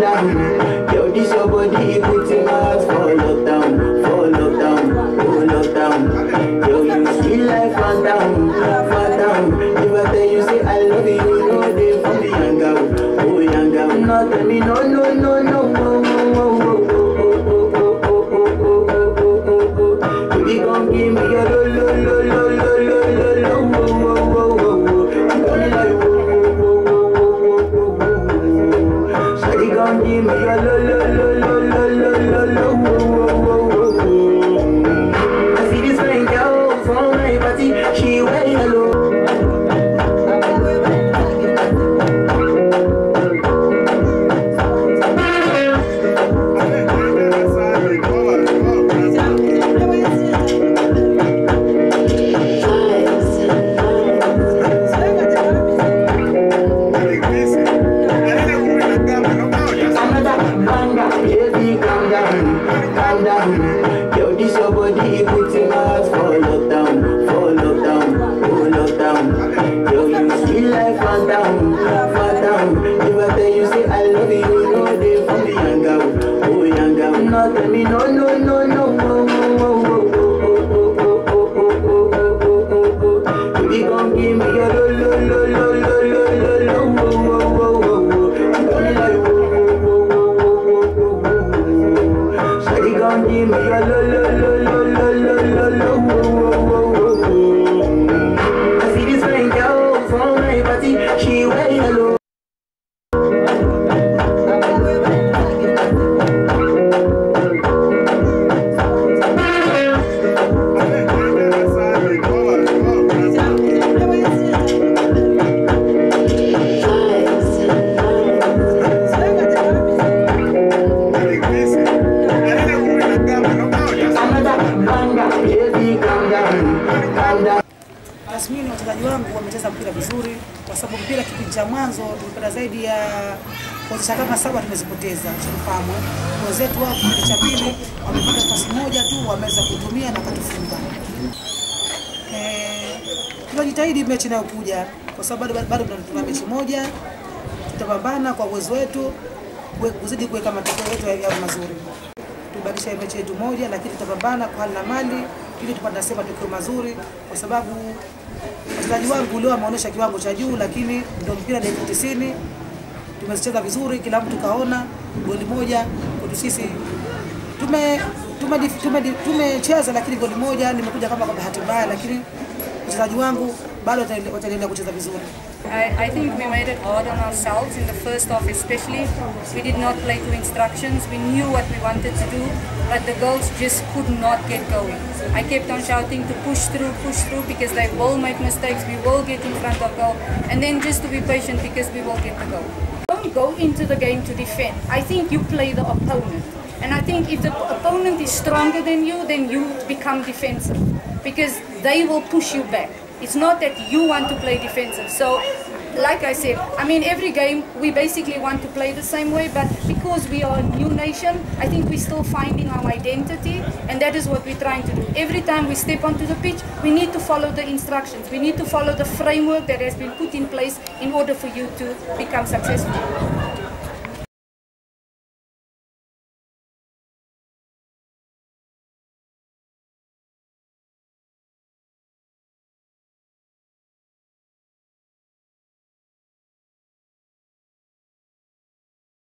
down. Yo, this your body, lockdown. Yo, you. down. Yo, this your body putting us for lockdown, for lockdown, for lockdown. Yo, you skin like phantom. Tathmini wachezaji wangu wamecheza mpira vizuri, kwa sababu mpira kipindi cha mwanzo tulipata zaidi ya kuozesha kama saba tumezipoteza, tunafahamu wenzetu wao kipindi cha pili wamepata pasi moja tu wameweza kutumia na kutufunga. Eh, tunajitahidi mechi inayokuja kwa sababu bado bado tuna mechi moja, tutapambana kwa uwezo wetu kuzidi kuweka matokeo yetu yawe mazuri tubadilisha mechi yetu moja, lakini tutapambana kwa hali na mali ili tupate nasema matokeo mazuri, kwa sababu wachezaji wangu leo wameonyesha kiwango cha juu, lakini ndio mpira dakika 90 tumezicheza vizuri, kila mtu kaona goli moja kwetu sisi tume tume tume tumecheza, lakini goli moja limekuja kama kwa bahati mbaya, lakini wachezaji wangu bado wataende- wataendelea kucheza vizuri. I, I think we made it hard on ourselves in the first half especially. We did not play to instructions. We knew what we wanted to do, but the girls just could not get going. I kept on shouting to push through, push through because they will make mistakes. We will get in front of goal. And then just to be patient because we will get the goal. Don't go into the game to defend. I think you play the opponent. And I think if the opponent is stronger than you, then you become defensive because they will push you back. It's not that you want to play defensive. So, like I said, I mean, every game we basically want to play the same way, but because we are a new nation, I think we're still finding our identity, and that is what we're trying to do. Every time we step onto the pitch, we need to follow the instructions. We need to follow the framework that has been put in place in order for you to become successful.